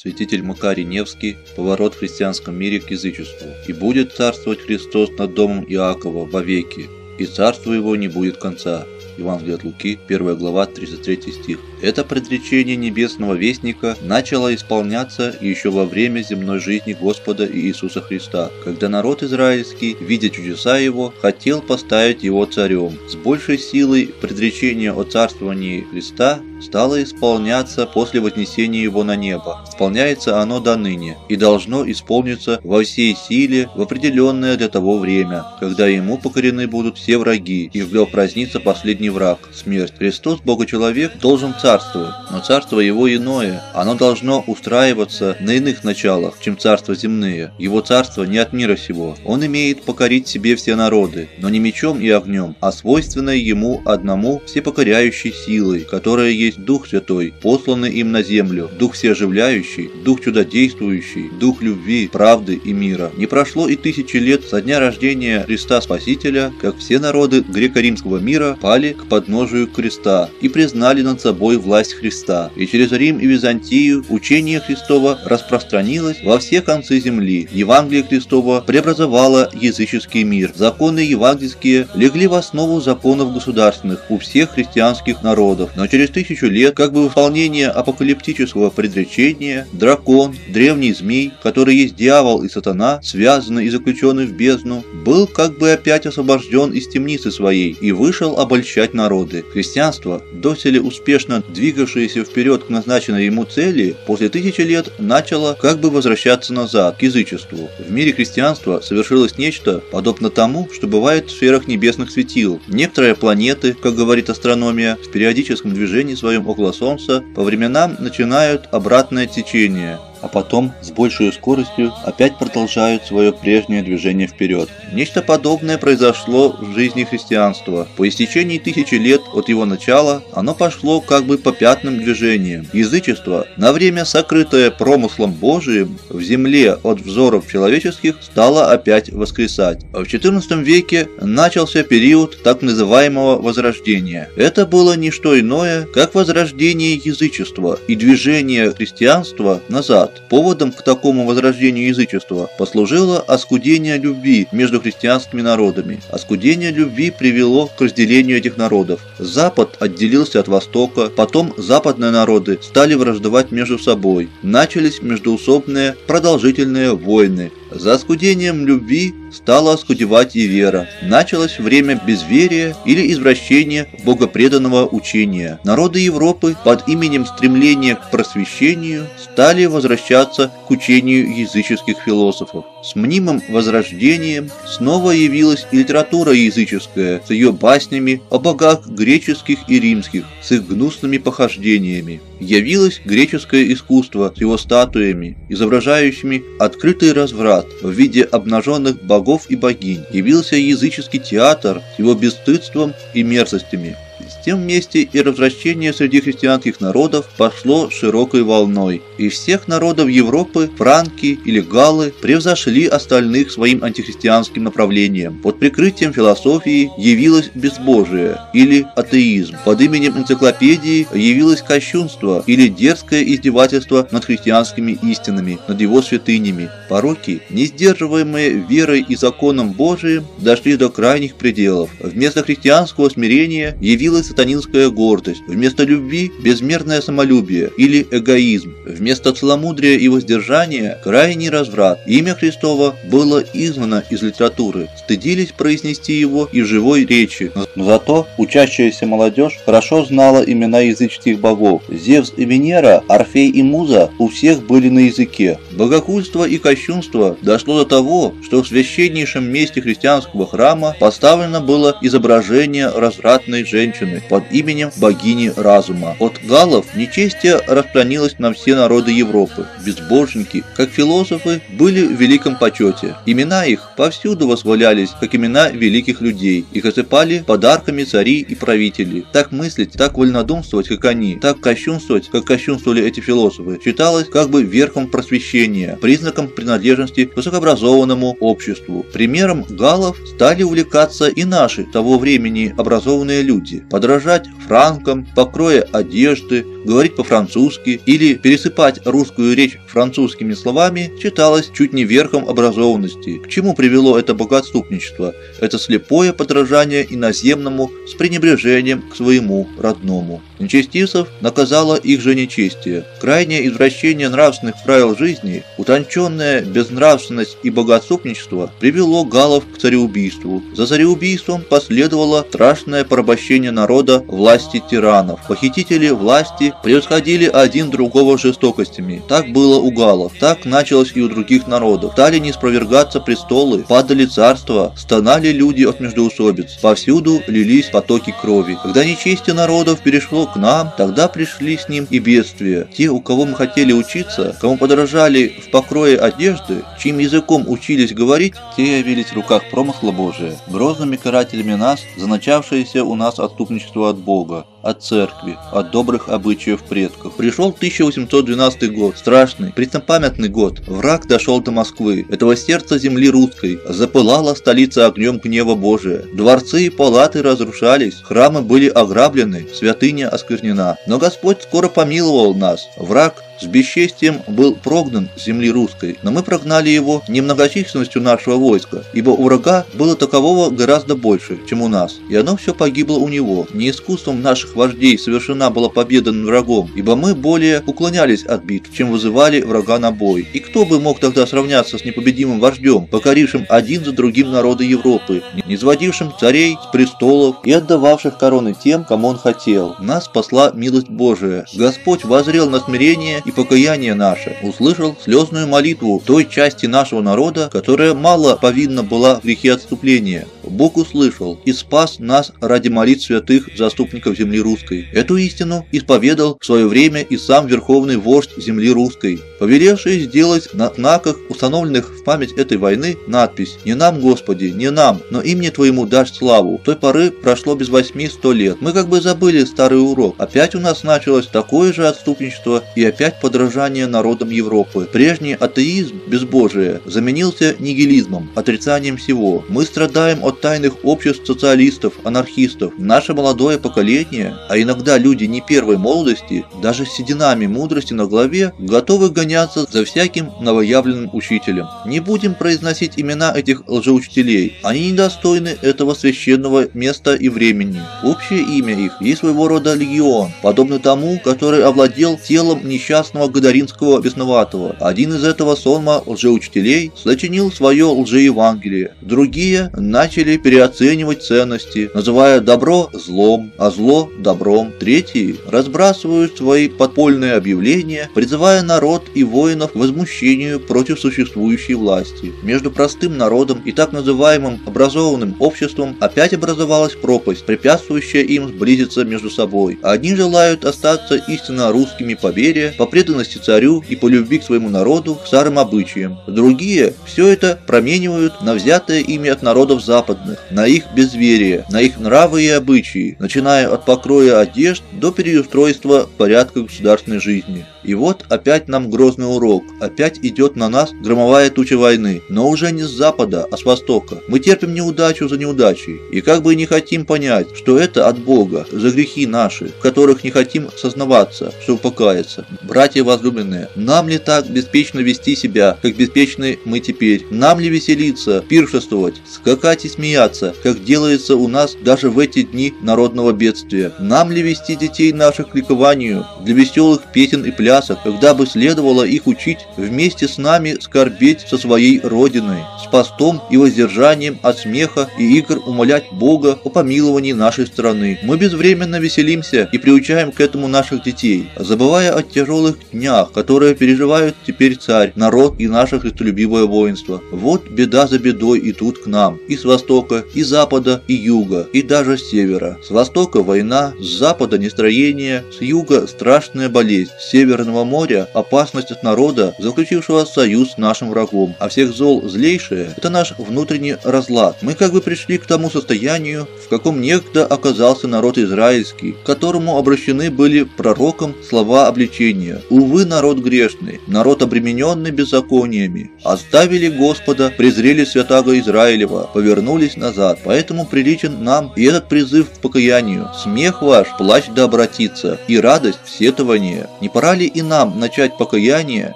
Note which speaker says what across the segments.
Speaker 1: святитель Макарий Невский, поворот в христианском мире к язычеству. «И будет царствовать Христос над домом Иакова вовеки, и царству его не будет конца». Евангелие от Луки, 1 глава, 33 стих. Это предречение небесного вестника начало исполняться еще во время земной жизни Господа Иисуса Христа, когда народ израильский, видя чудеса его, хотел поставить его царем. С большей силой предречение о царствовании Христа стало исполняться после вознесения его на небо. Исполняется оно до ныне и должно исполниться во всей силе в определенное для того время, когда ему покорены будут все враги, и в празднится последний враг – смерть. Христос, Бога-человек, должен царствовать, но царство его иное. Оно должно устраиваться на иных началах, чем царства земные. Его царство не от мира сего. Он имеет покорить себе все народы, но не мечом и огнем, а свойственной ему одному всепокоряющей силой, которая есть есть Дух Святой, посланный им на землю, Дух всеоживляющий, Дух чудодействующий, Дух любви, правды и мира. Не прошло и тысячи лет со дня рождения Христа Спасителя, как все народы греко-римского мира пали к подножию креста и признали над собой власть Христа. И через Рим и Византию учение Христово распространилось во все концы земли. Евангелие Христово преобразовало языческий мир. Законы евангельские легли в основу законов государственных у всех христианских народов. Но через тысячу тысячу лет, как бы выполнение апокалиптического предречения, дракон, древний змей, который есть дьявол и сатана, связанный и заключенный в бездну, был как бы опять освобожден из темницы своей и вышел обольщать народы. Христианство, доселе успешно двигавшееся вперед к назначенной ему цели, после тысячи лет начало как бы возвращаться назад, к язычеству. В мире христианства совершилось нечто, подобно тому, что бывает в сферах небесных светил. Некоторые планеты, как говорит астрономия, в периодическом движении своем своем около Солнца по временам начинают обратное течение, а потом с большей скоростью опять продолжают свое прежнее движение вперед. Нечто подобное произошло в жизни христианства. По истечении тысячи лет от его начала оно пошло как бы по пятным движениям. Язычество, на время сокрытое промыслом Божиим в земле от взоров человеческих, стало опять воскресать. В XIV веке начался период так называемого Возрождения. Это было не что иное, как возрождение язычества и движение христианства назад. Поводом к такому возрождению язычества послужило оскудение любви между христианскими народами. Оскудение любви привело к разделению этих народов. Запад отделился от Востока, потом западные народы стали враждовать между собой. Начались междуусобные продолжительные войны. За оскудением любви стала оскудевать и вера. Началось время безверия или извращения богопреданного учения. Народы Европы под именем стремления к просвещению стали возвращаться к учению языческих философов. С мнимым возрождением снова явилась и литература языческая с ее баснями о богах греческих и римских, с их гнусными похождениями. Явилось греческое искусство с его статуями, изображающими открытый разврат в виде обнаженных богов и богинь. Явился языческий театр с его бесстыдством и мерзостями тем вместе и развращение среди христианских народов пошло широкой волной, и всех народов Европы франки или галлы превзошли остальных своим антихристианским направлением. Под прикрытием философии явилось безбожие или атеизм. Под именем энциклопедии явилось кощунство или дерзкое издевательство над христианскими истинами, над его святынями. Пороки, не сдерживаемые верой и законом Божиим, дошли до крайних пределов. Вместо христианского смирения явилось сатанинская гордость, вместо любви – безмерное самолюбие или эгоизм, вместо целомудрия и воздержания – крайний разврат. Имя Христово было изгнано из литературы, стыдились произнести его и в живой речи. Но зато учащаяся молодежь хорошо знала имена языческих богов. Зевс и Венера, Орфей и Муза у всех были на языке. Богохульство и кощунство дошло до того, что в священнейшем месте христианского храма поставлено было изображение развратной женщины, под именем богини разума. От галлов нечестие распространилось на все народы Европы. Безбожники, как философы, были в великом почете. Имена их повсюду восхвалялись, как имена великих людей. Их осыпали подарками цари и правители. Так мыслить, так вольнодумствовать, как они, так кощунствовать, как кощунствовали эти философы, считалось как бы верхом просвещения, признаком принадлежности к высокообразованному обществу. Примером галлов стали увлекаться и наши того времени образованные люди. Подражать франкам, покроя одежды, говорить по-французски или пересыпать русскую речь французскими словами считалось чуть не верхом образованности. К чему привело это богатступничество? Это слепое подражание иноземному с пренебрежением к своему родному. Нечестивцев наказало их же нечестие. Крайнее извращение нравственных правил жизни, утонченная безнравственность и богатступничество привело галов к цареубийству. За цареубийством последовало страшное порабощение народа власти тиранов. Похитители власти превосходили один другого жестокостями. Так было у галов, так началось и у других народов. Стали не спровергаться престолы, падали царства, стонали люди от междоусобиц. Повсюду лились потоки крови. Когда нечестие народов перешло к нам, тогда пришли с ним и бедствия. Те, у кого мы хотели учиться, кому подражали в покрое одежды, чьим языком учились говорить, те явились в руках промысла Божия, грозными карателями нас, за начавшееся у нас отступничество от Бога, от церкви, от добрых обычаев предков. Пришел 1812 год, страшный, преснопамятный год. Враг дошел до Москвы, этого сердца земли русской, запылала столица огнем гнева Божия. Дворцы и палаты разрушались, храмы были ограблены, святыня осквернена. Но Господь скоро помиловал нас. Враг с бесчестием был прогнан земли русской, но мы прогнали его не многочисленностью нашего войска, ибо у врага было такового гораздо больше, чем у нас, и оно все погибло у него. Не искусством наших вождей совершена была победа над врагом, ибо мы более уклонялись от битв, чем вызывали врага на бой. И кто бы мог тогда сравняться с непобедимым вождем, покорившим один за другим народы Европы, не сводившим царей с престолов и отдававших короны тем, кому он хотел? Нас спасла милость Божия. Господь возрел на смирение и покаяние наше, услышал слезную молитву той части нашего народа, которая мало повинна была в грехе отступления. Бог услышал и спас нас ради молитв святых заступников земли русской. Эту истину исповедал в свое время и сам верховный вождь земли русской, повелевший сделать на знаках, установленных в память этой войны, надпись «Не нам, Господи, не нам, но имени Твоему дашь славу». Той поры прошло без восьми сто лет. Мы как бы забыли старый урок. Опять у нас началось такое же отступничество и опять подражание народам Европы. Прежний атеизм, безбожие, заменился нигилизмом, отрицанием всего. Мы страдаем от тайных обществ социалистов, анархистов. Наше молодое поколение, а иногда люди не первой молодости, даже с сединами мудрости на голове, готовы гоняться за всяким новоявленным учителем. Не будем произносить имена этих лжеучителей. Они недостойны этого священного места и времени. Общее имя их есть своего рода легион, подобно тому, который овладел телом несчастного Гадаринского бесноватого. Один из этого сонма лжеучителей сочинил свое лжеевангелие. Другие начали переоценивать ценности, называя добро злом, а зло добром. Третьи разбрасывают свои подпольные объявления, призывая народ и воинов к возмущению против существующей власти. Между простым народом и так называемым образованным обществом опять образовалась пропасть, препятствующая им сблизиться между собой. Одни желают остаться истинно русскими по вере, по преданности царю и по любви к своему народу, к старым обычаям. Другие все это променивают на взятое ими от народов западных, на их безверие, на их нравы и обычаи, начиная от покроя одежд до переустройства порядка государственной жизни. И вот опять нам грозный урок, опять идет на нас громовая туча войны, но уже не с запада, а с востока. Мы терпим неудачу за неудачей, и как бы не хотим понять, что это от Бога, за грехи наши, в которых не хотим сознаваться, чтобы покаяться. Братья возлюбленные, нам ли так беспечно вести себя, как беспечны мы теперь? Нам ли веселиться, пиршествовать, скакать и смеяться, как делается у нас даже в эти дни народного бедствия? Нам ли вести детей наших к ликованию, для веселых песен и плясок, когда бы следовало их учить вместе с нами скорбеть со своей Родиной, с постом и воздержанием от смеха и игр умолять Бога о помиловании нашей страны. Мы безвременно веселимся и приучаем к этому наших детей, забывая о тяжелых днях, которые переживают теперь царь, народ и наше христолюбивое воинство. Вот беда за бедой и тут к нам, и с востока, и запада, и юга, и даже с севера. С востока война, с запада нестроение, с юга страшная болезнь, с Северного моря опасность от народа, заключившего союз с нашим врагом, а всех зол злейшее – это наш внутренний разлад. Мы как бы пришли к тому состоянию, в каком некогда оказался народ израильский, к которому обращены были пророком слова обличения. Увы, народ грешный, народ обремененный беззакониями. Оставили Господа, презрели святаго Израилева, повернулись назад. Поэтому приличен нам и этот призыв к покаянию. Смех ваш, плач да обратиться, и радость в сетование. Не пора ли и нам начать покаяние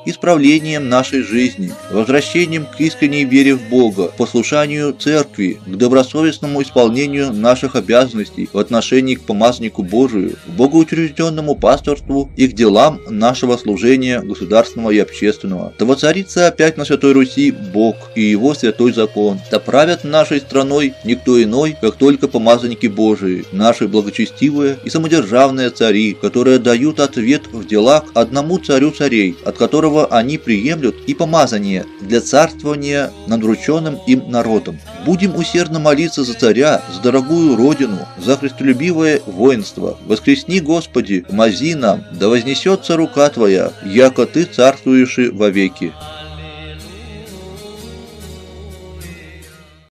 Speaker 1: исправлением нашей жизни, возвращением к искренней вере в Бога, послушанию церкви, к добросовестному исполнению наших обязанностей в отношении к помазаннику Божию, к богоучрежденному пасторству и к делам нашего служения государственного и общественного. Да воцарится опять на Святой Руси Бог и Его святой закон. Да правят нашей страной никто иной, как только помазанники Божии, наши благочестивые и самодержавные цари, которые дают ответ в делах одному царю царей, от которого они приемлют и помазание для царствования над врученным им народом. Будем усердно молиться за царя, за дорогую родину, за христолюбивое воинство. Воскресни, Господи, мази нам, да вознесется рука Твоя, яко Ты царствуешь вовеки.